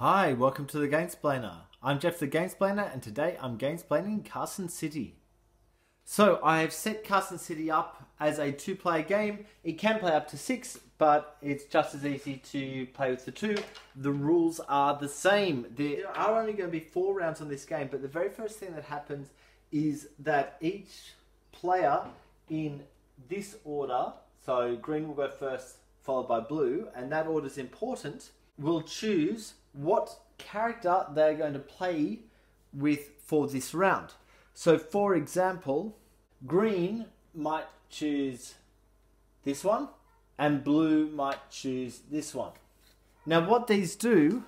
Hi, welcome to the Gamesplainer. I'm Jeff the Gamesplainer, and today I'm gamesplaining Carson City. So I have set Carson City up as a two-player game. It can play up to six, but it's just as easy to play with the two. The rules are the same. There are only going to be four rounds on this game, but the very first thing that happens is that each player in this order, so green will go first, followed by blue, and that order is important, will choose what character they're going to play with for this round. So, for example, green might choose this one, and blue might choose this one. Now, what these do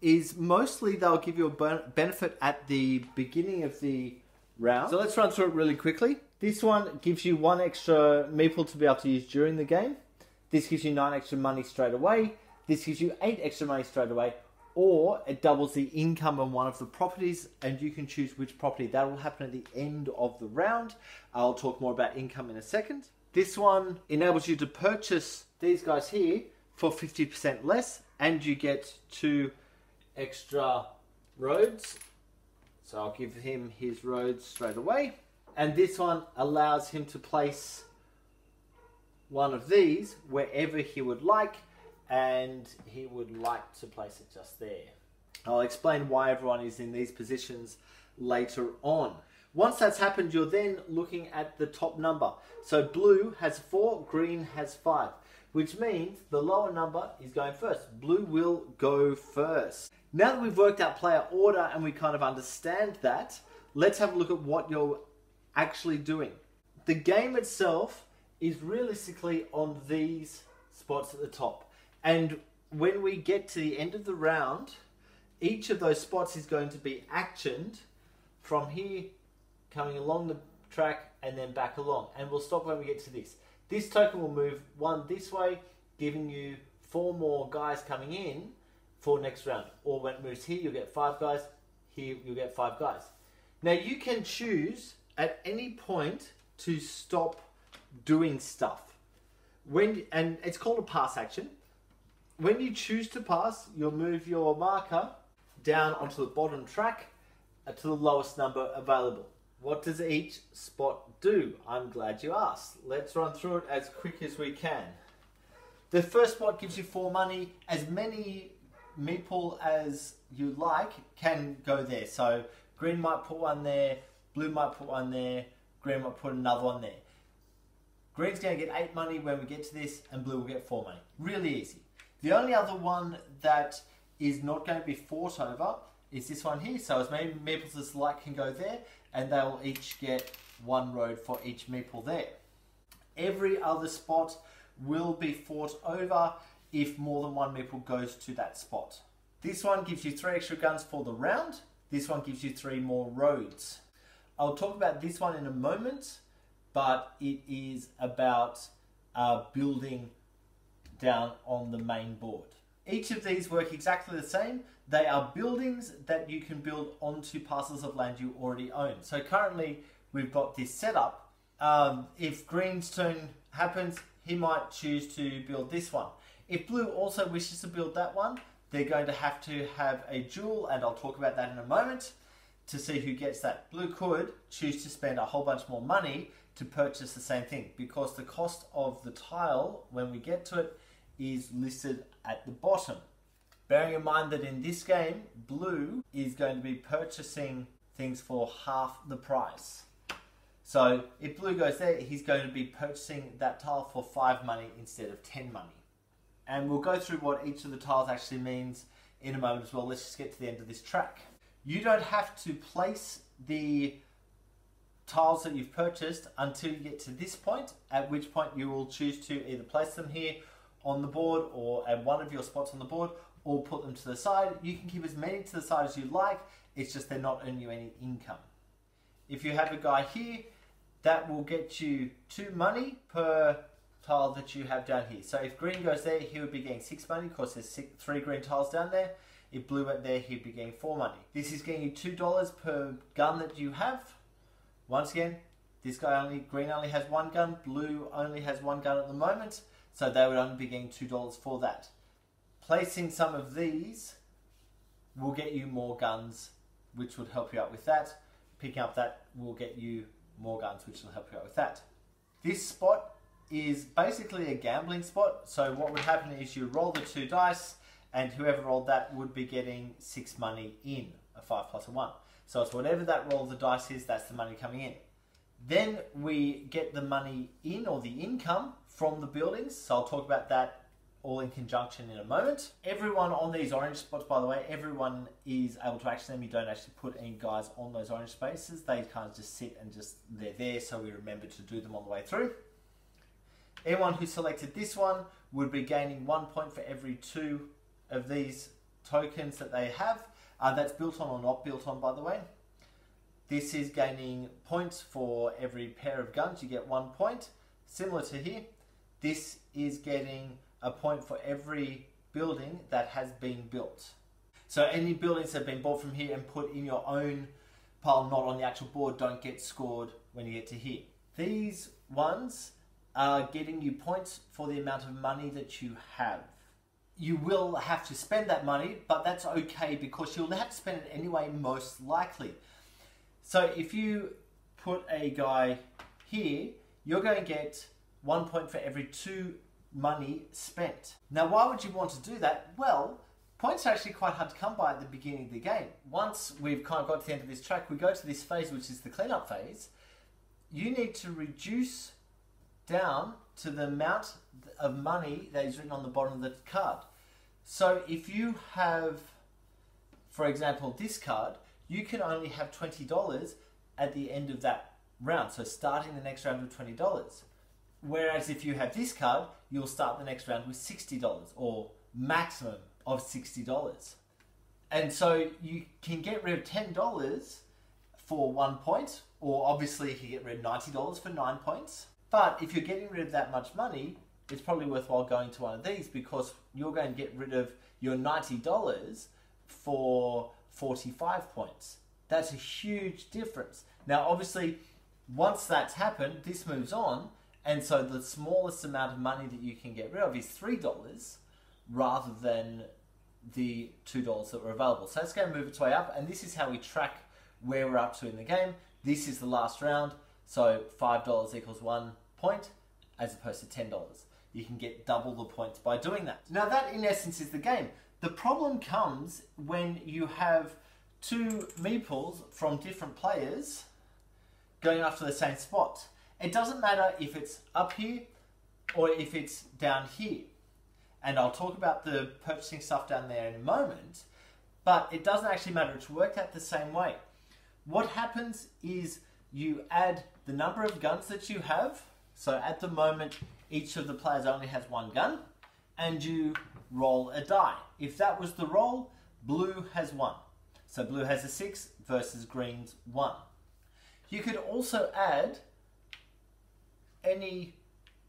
is mostly they'll give you a benefit at the beginning of the round. So, let's run through it really quickly. This one gives you one extra meeple to be able to use during the game. This gives you nine extra money straight away. This gives you eight extra money straight away or it doubles the income on one of the properties and you can choose which property. That will happen at the end of the round. I'll talk more about income in a second. This one enables you to purchase these guys here for 50% less and you get two extra roads. So I'll give him his roads straight away. And this one allows him to place one of these wherever he would like and he would like to place it just there. I'll explain why everyone is in these positions later on. Once that's happened, you're then looking at the top number. So blue has four, green has five, which means the lower number is going first. Blue will go first. Now that we've worked out player order and we kind of understand that, let's have a look at what you're actually doing. The game itself is realistically on these spots at the top. And when we get to the end of the round, each of those spots is going to be actioned from here, coming along the track and then back along. And we'll stop when we get to this. This token will move one this way, giving you four more guys coming in for next round. Or when it moves here, you'll get five guys. Here, you'll get five guys. Now, you can choose at any point to stop doing stuff. When And it's called a pass action when you choose to pass, you'll move your marker down onto the bottom track uh, to the lowest number available. What does each spot do? I'm glad you asked. Let's run through it as quick as we can. The first spot gives you four money. As many meeple as you like can go there. So green might put one there, blue might put one there, green might put another one there. Green's going to get eight money when we get to this, and blue will get four money. Really easy. The only other one that is not going to be fought over is this one here. So as many meeples as like can go there, and they will each get one road for each meeple there. Every other spot will be fought over if more than one meeple goes to that spot. This one gives you three extra guns for the round. This one gives you three more roads. I'll talk about this one in a moment, but it is about uh, building down on the main board. Each of these work exactly the same. They are buildings that you can build onto parcels of land you already own. So currently we've got this setup. Um, if green's turn happens, he might choose to build this one. If blue also wishes to build that one, they're going to have to have a duel, and I'll talk about that in a moment, to see who gets that. Blue could choose to spend a whole bunch more money to purchase the same thing because the cost of the tile, when we get to it, is listed at the bottom. Bearing in mind that in this game, blue is going to be purchasing things for half the price. So if blue goes there, he's going to be purchasing that tile for 5 money instead of 10 money. And we'll go through what each of the tiles actually means in a moment as well. Let's just get to the end of this track. You don't have to place the tiles that you've purchased until you get to this point, at which point you will choose to either place them here on the board or at one of your spots on the board or put them to the side. You can keep as many to the side as you like, it's just they're not earning you any income. If you have a guy here, that will get you two money per tile that you have down here. So if green goes there, he would be getting six money because there's six, three green tiles down there. If blue went there, he'd be getting four money. This is getting you two dollars per gun that you have. Once again, this guy only, green only has one gun, blue only has one gun at the moment. So they would only be getting $2 for that. Placing some of these will get you more guns, which would help you out with that. Picking up that will get you more guns, which will help you out with that. This spot is basically a gambling spot. So what would happen is you roll the two dice, and whoever rolled that would be getting six money in, a five plus a one. So it's whatever that roll of the dice is, that's the money coming in. Then we get the money in or the income from the buildings. So I'll talk about that all in conjunction in a moment. Everyone on these orange spots, by the way, everyone is able to action them. You don't actually put any guys on those orange spaces. They kind of just sit and just, they're there so we remember to do them on the way through. Anyone who selected this one would be gaining one point for every two of these tokens that they have. Uh, that's built on or not built on, by the way. This is gaining points for every pair of guns. You get one point. Similar to here, this is getting a point for every building that has been built. So any buildings that have been bought from here and put in your own pile, not on the actual board, don't get scored when you get to here. These ones are getting you points for the amount of money that you have. You will have to spend that money, but that's okay because you'll have to spend it anyway, most likely. So if you put a guy here, you're going to get one point for every two money spent. Now, why would you want to do that? Well, points are actually quite hard to come by at the beginning of the game. Once we've kind of got to the end of this track, we go to this phase, which is the cleanup phase. You need to reduce down to the amount of money that is written on the bottom of the card. So if you have, for example, this card, you can only have $20 at the end of that round. So starting the next round with $20. Whereas if you have this card, you'll start the next round with $60 or maximum of $60. And so you can get rid of $10 for one point, or obviously you can get rid of $90 for nine points. But if you're getting rid of that much money, it's probably worthwhile going to one of these because you're going to get rid of your $90 for 45 points. That's a huge difference. Now, obviously, once that's happened, this moves on and so the smallest amount of money that you can get rid of is $3 rather than the $2 that were available. So it's going to move its way up, and this is how we track where we're up to in the game. This is the last round, so $5 equals one point as opposed to $10. You can get double the points by doing that. Now, that in essence is the game. The problem comes when you have two meeples from different players going after the same spot. It doesn't matter if it's up here or if it's down here. And I'll talk about the purchasing stuff down there in a moment, but it doesn't actually matter. It's worked out the same way. What happens is you add the number of guns that you have. So at the moment, each of the players only has one gun, and you roll a die. If that was the roll, blue has one. So blue has a six versus green's one. You could also add any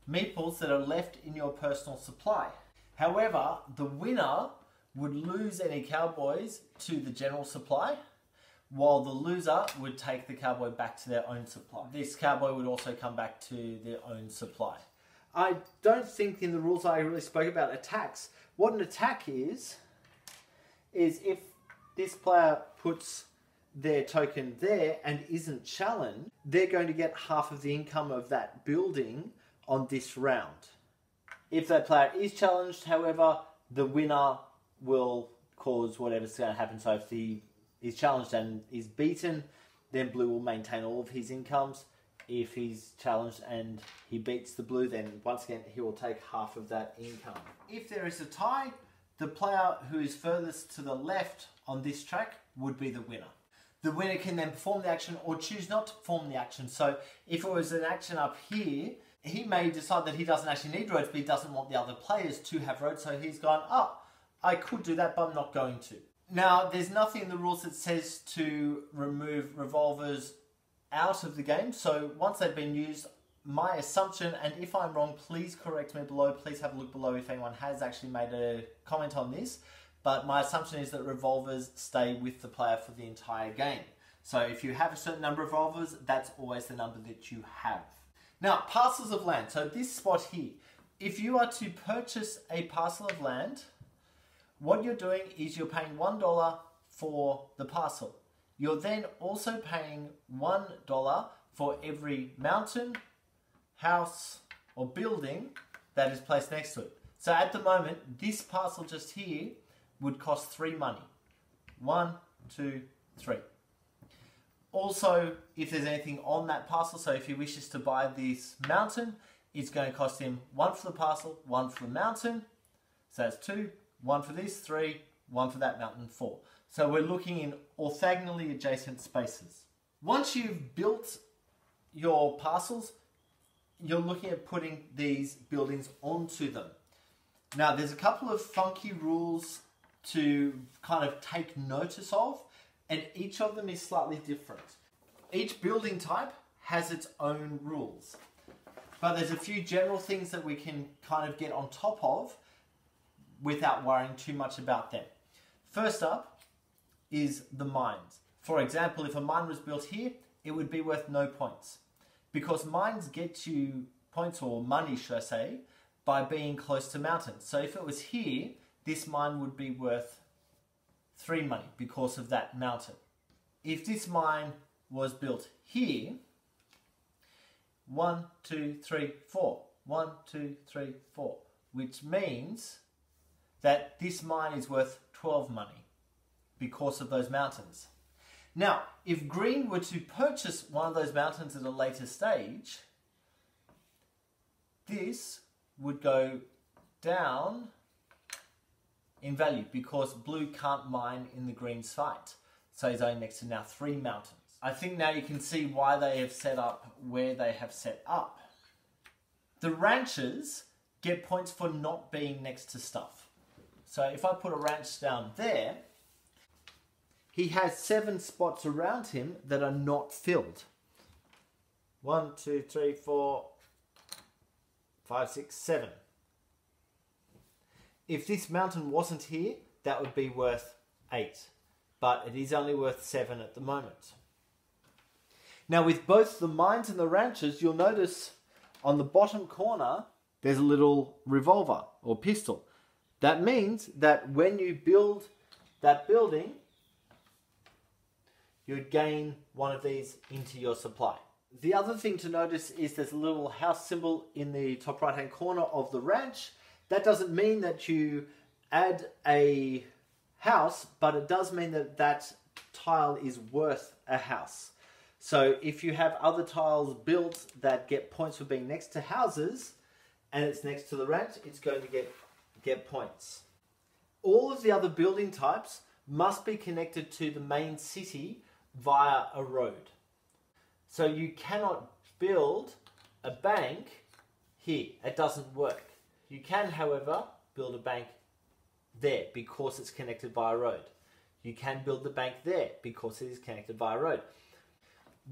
meeples that are left in your personal supply. However, the winner would lose any cowboys to the general supply, while the loser would take the cowboy back to their own supply. This cowboy would also come back to their own supply. I don't think in the rules I really spoke about attacks. What an attack is, is if this player puts their token there and isn't challenged, they're going to get half of the income of that building on this round. If that player is challenged, however, the winner will cause whatever's going to happen. So if he is challenged and is beaten, then blue will maintain all of his incomes. If he's challenged and he beats the blue, then once again he will take half of that income. If there is a tie, the player who is furthest to the left on this track would be the winner the winner can then perform the action or choose not to perform the action. So if it was an action up here, he may decide that he doesn't actually need roads, but he doesn't want the other players to have roads. So he's gone, oh, I could do that, but I'm not going to. Now, there's nothing in the rules that says to remove revolvers out of the game. So once they've been used, my assumption, and if I'm wrong, please correct me below. Please have a look below if anyone has actually made a comment on this. But my assumption is that revolvers stay with the player for the entire game. So if you have a certain number of revolvers, that's always the number that you have. Now, parcels of land. So this spot here, if you are to purchase a parcel of land, what you're doing is you're paying $1 for the parcel. You're then also paying $1 for every mountain, house, or building that is placed next to it. So at the moment, this parcel just here would cost three money. One, two, three. Also, if there's anything on that parcel, so if he wishes to buy this mountain, it's going to cost him one for the parcel, one for the mountain. So that's two, one for this, three, one for that mountain, four. So we're looking in orthogonally adjacent spaces. Once you've built your parcels, you're looking at putting these buildings onto them. Now, there's a couple of funky rules to kind of take notice of, and each of them is slightly different. Each building type has its own rules, but there's a few general things that we can kind of get on top of without worrying too much about them. First up is the mines. For example, if a mine was built here, it would be worth no points because mines get you points or money, should I say, by being close to mountains. So if it was here, this mine would be worth three money because of that mountain. If this mine was built here, one, two, three, four, one, two, three, four, which means that this mine is worth 12 money because of those mountains. Now, if Green were to purchase one of those mountains at a later stage, this would go down in value because blue can't mine in the green site. So he's only next to now three mountains. I think now you can see why they have set up where they have set up. The ranchers get points for not being next to stuff. So if I put a ranch down there, he has seven spots around him that are not filled. One, two, three, four, five, six, seven. If this mountain wasn't here, that would be worth eight, but it is only worth seven at the moment. Now, with both the mines and the ranches, you'll notice on the bottom corner there's a little revolver or pistol. That means that when you build that building, you'd gain one of these into your supply. The other thing to notice is there's a little house symbol in the top right hand corner of the ranch. That doesn't mean that you add a house, but it does mean that that tile is worth a house. So if you have other tiles built that get points for being next to houses and it's next to the ranch, it's going to get, get points. All of the other building types must be connected to the main city via a road. So you cannot build a bank here. It doesn't work. You can, however, build a bank there because it's connected by a road. You can build the bank there because it is connected by a road.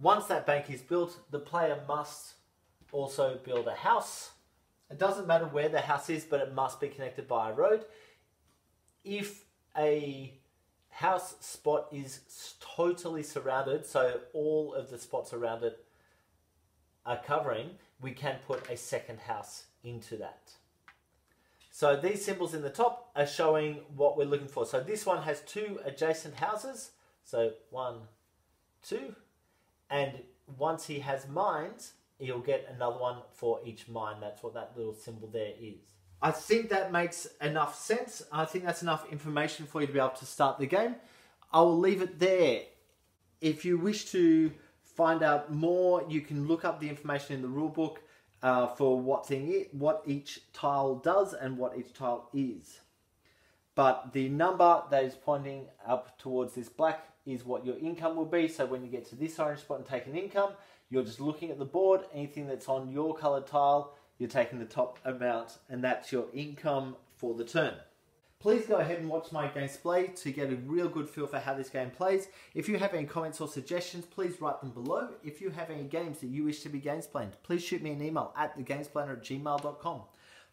Once that bank is built, the player must also build a house. It doesn't matter where the house is, but it must be connected by a road. If a house spot is totally surrounded, so all of the spots around it are covering, we can put a second house into that. So these symbols in the top are showing what we're looking for. So this one has two adjacent houses. So one, two. And once he has mines, he'll get another one for each mine. That's what that little symbol there is. I think that makes enough sense. I think that's enough information for you to be able to start the game. I will leave it there. If you wish to find out more, you can look up the information in the rulebook uh, for what thing it, what each tile does and what each tile is. But the number that is pointing up towards this black is what your income will be. So when you get to this orange spot and take an income, you're just looking at the board. Anything that's on your colored tile you're taking the top amount and that's your income for the turn. Please go ahead and watch my gameplay to get a real good feel for how this game plays. If you have any comments or suggestions, please write them below. If you have any games that you wish to be gamesplained, please shoot me an email at thegamesplainer at gmail.com.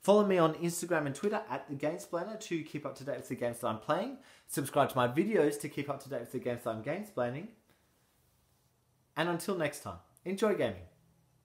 Follow me on Instagram and Twitter at thegamesplainer to keep up to date with the games that I'm playing. Subscribe to my videos to keep up to date with the games that I'm gamesplaining. And until next time, enjoy gaming.